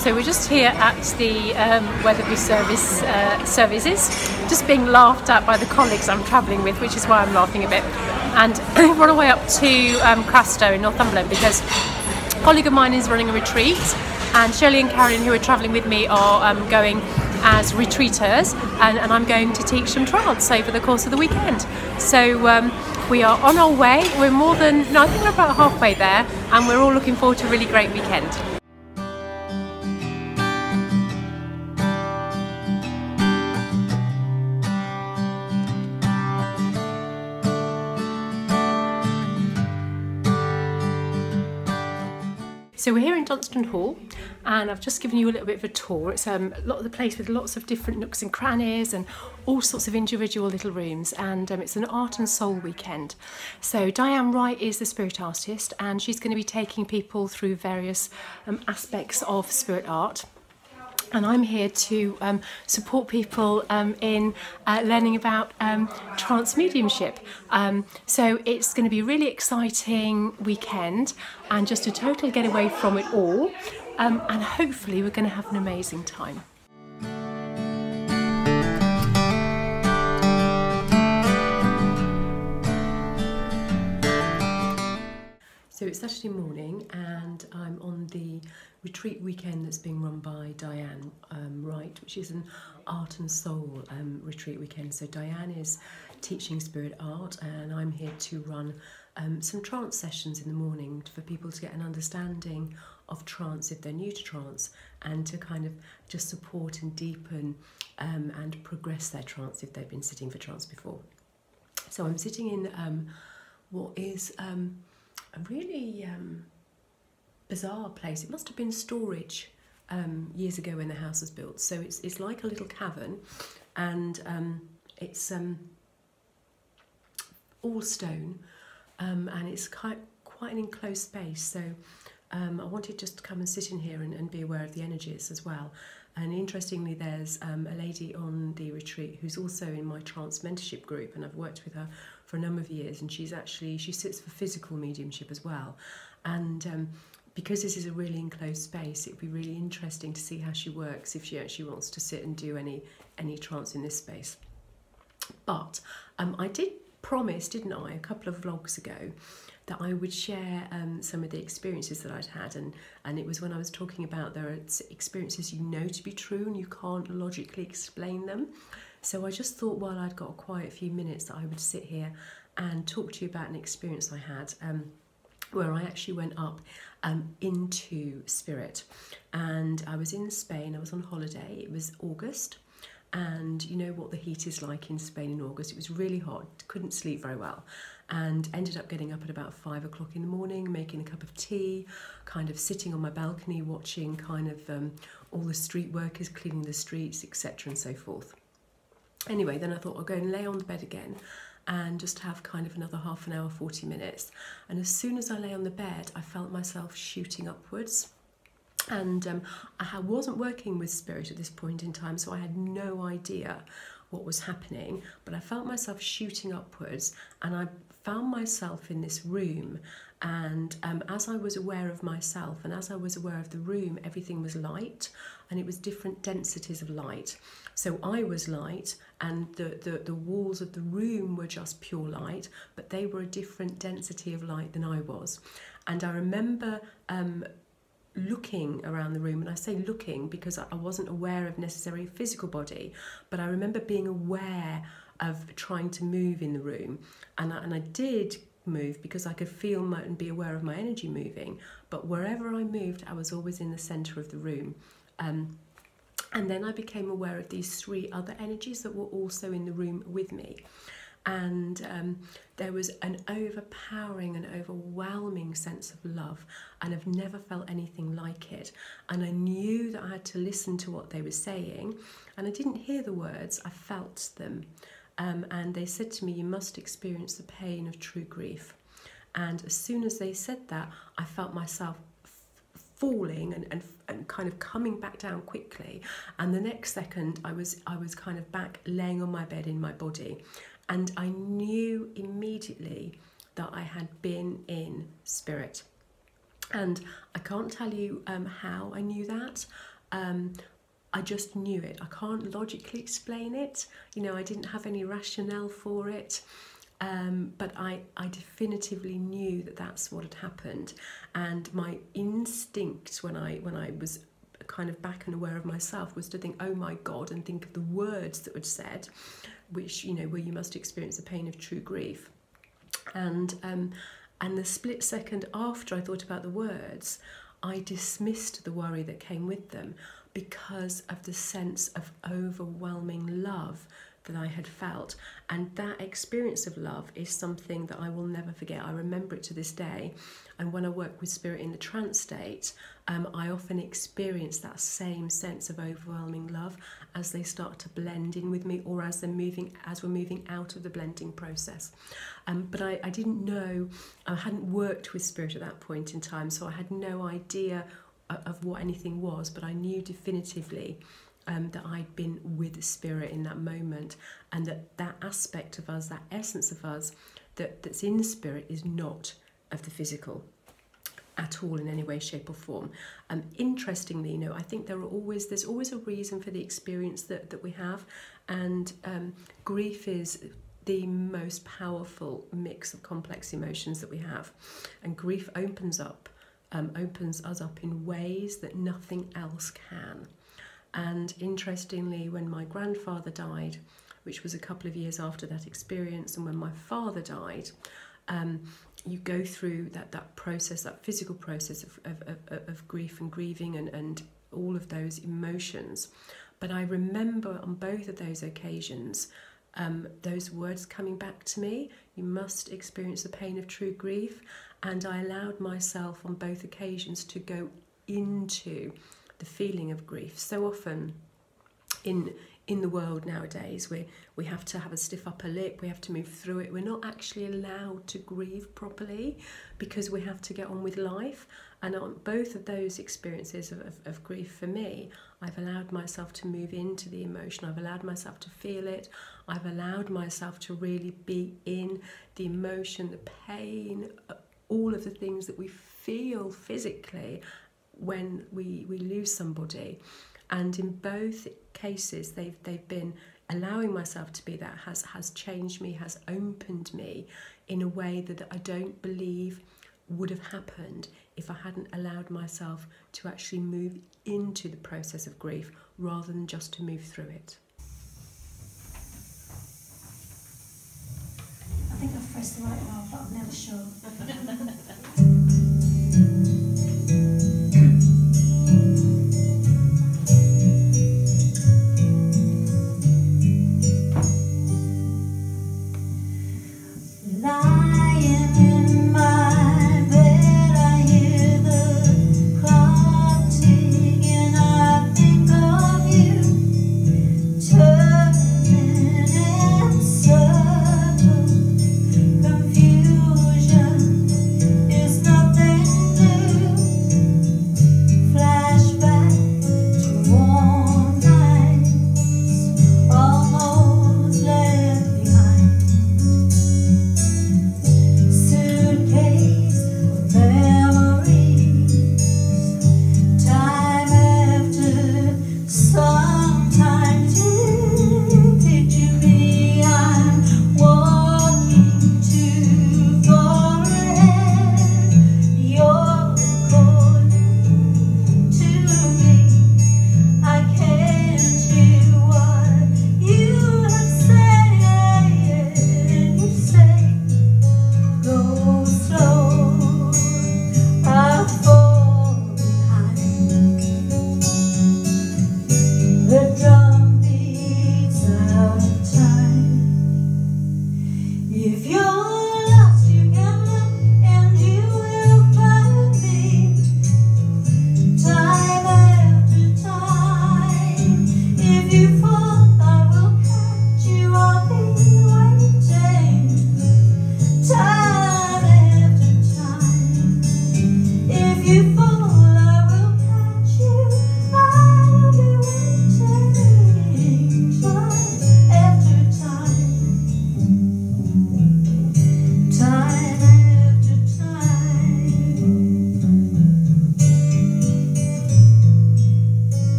So we're just here at the um, Wetherby service uh, services, just being laughed at by the colleagues I'm travelling with, which is why I'm laughing a bit. And we're on our way up to um, Craster in Northumberland because a colleague of mine is running a retreat, and Shirley and Karen, who are travelling with me, are um, going as retreaters, and, and, I'm going to teach some trance over the course of the weekend. So um, we are on our way. We're more than no, I think we're about halfway there, and we're all looking forward to a really great weekend. So we're here in Dunstan Hall and I've just given you a little bit of a tour. It's um, a lot of the place with lots of different nooks and crannies and all sorts of individual little rooms and um, it's an art and soul weekend. So Diane Wright is the spirit artist and she's going to be taking people through various um, aspects of spirit art. And I'm here to um, support people um, in uh, learning about um, trance mediumship. Um, so it's going to be a really exciting weekend and just a total getaway from it all. Um, and hopefully, we're going to have an amazing time. So it's Saturday morning and I'm on the retreat weekend that's being run by Diane um, Wright, which is an art and soul um, retreat weekend. So Diane is teaching spirit art and I'm here to run um, some trance sessions in the morning for people to get an understanding of trance if they're new to trance and to kind of just support and deepen um, and progress their trance if they've been sitting for trance before. So I'm sitting in um, what is um, a really um, bizarre place. It must have been storage um, years ago when the house was built. So it's it's like a little cavern, and um, it's um, all stone, um, and it's quite quite an enclosed space. So um, I wanted just to come and sit in here and, and be aware of the energies as well. And interestingly, there's um, a lady on the retreat who's also in my trance mentorship group, and I've worked with her for a number of years. And she's actually she sits for physical mediumship as well. And um, because this is a really enclosed space, it'd be really interesting to see how she works if she actually wants to sit and do any any trance in this space. But um, I did promise, didn't I, a couple of vlogs ago, that I would share um, some of the experiences that I'd had, and and it was when I was talking about there are experiences you know to be true and you can't logically explain them. So I just thought while I'd got a quiet few minutes that I would sit here and talk to you about an experience I had. Um, where I actually went up um, into spirit. And I was in Spain, I was on holiday, it was August. And you know what the heat is like in Spain in August. It was really hot, couldn't sleep very well, and ended up getting up at about five o'clock in the morning, making a cup of tea, kind of sitting on my balcony, watching kind of um, all the street workers cleaning the streets, etc., and so forth. Anyway, then I thought I'll go and lay on the bed again and just have kind of another half an hour, 40 minutes. And as soon as I lay on the bed, I felt myself shooting upwards. And um, I wasn't working with spirit at this point in time, so I had no idea what was happening. But I felt myself shooting upwards, and I found myself in this room. And um, as I was aware of myself and as I was aware of the room, everything was light and it was different densities of light. So I was light, and the, the, the walls of the room were just pure light, but they were a different density of light than I was. And I remember um, looking around the room, and I say looking because I wasn't aware of necessarily physical body, but I remember being aware of trying to move in the room, and I, and I did move because I could feel my, and be aware of my energy moving. But wherever I moved, I was always in the center of the room. Um, and then I became aware of these three other energies that were also in the room with me. And um, there was an overpowering and overwhelming sense of love, and I've never felt anything like it. And I knew that I had to listen to what they were saying, and I didn't hear the words, I felt them. Um, and they said to me, You must experience the pain of true grief. And as soon as they said that, I felt myself falling and, and, and kind of coming back down quickly. And the next second I was I was kind of back laying on my bed in my body. And I knew immediately that I had been in spirit. And I can't tell you um, how I knew that. Um, I just knew it. I can't logically explain it. You know, I didn't have any rationale for it. Um, but I, I definitively knew that that's what had happened, and my instinct when I when I was kind of back and aware of myself was to think, oh my God, and think of the words that were said, which you know where you must experience the pain of true grief, and um, and the split second after I thought about the words, I dismissed the worry that came with them because of the sense of overwhelming love that I had felt. And that experience of love is something that I will never forget. I remember it to this day. And when I work with spirit in the trance state, um, I often experience that same sense of overwhelming love as they start to blend in with me or as they're moving as we're moving out of the blending process. Um, but I, I didn't know, I hadn't worked with spirit at that point in time, so I had no idea of what anything was, but I knew definitively um, that I'd been with the spirit in that moment, and that that aspect of us, that essence of us, that, that's in the spirit is not of the physical at all in any way shape or form. Um, interestingly you know i think there are always there's always a reason for the experience that, that we have and um, grief is the most powerful mix of complex emotions that we have. And grief opens up um, opens us up in ways that nothing else can and interestingly, when my grandfather died, which was a couple of years after that experience, and when my father died, um, you go through that, that process, that physical process of, of, of, of grief and grieving and, and all of those emotions. But I remember on both of those occasions um, those words coming back to me you must experience the pain of true grief. And I allowed myself on both occasions to go into the feeling of grief. So often in in the world nowadays we we have to have a stiff upper lip we have to move through it we're not actually allowed to grieve properly because we have to get on with life and on both of those experiences of, of, of grief for me i've allowed myself to move into the emotion i've allowed myself to feel it i've allowed myself to really be in the emotion the pain all of the things that we feel physically when we, we lose somebody. And in both cases, they've, they've been allowing myself to be that has, has changed me, has opened me in a way that I don't believe would have happened if I hadn't allowed myself to actually move into the process of grief rather than just to move through it. I think I've pressed the right one, but I'm never sure.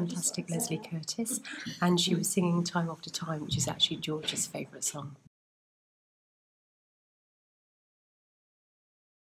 fantastic Lesley Curtis, and she was singing Time After Time, which is actually George's favourite song.